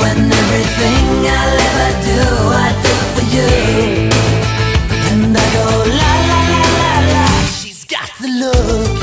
When everything I'll ever do, I do for you. And I go la la la la la. She's got the look.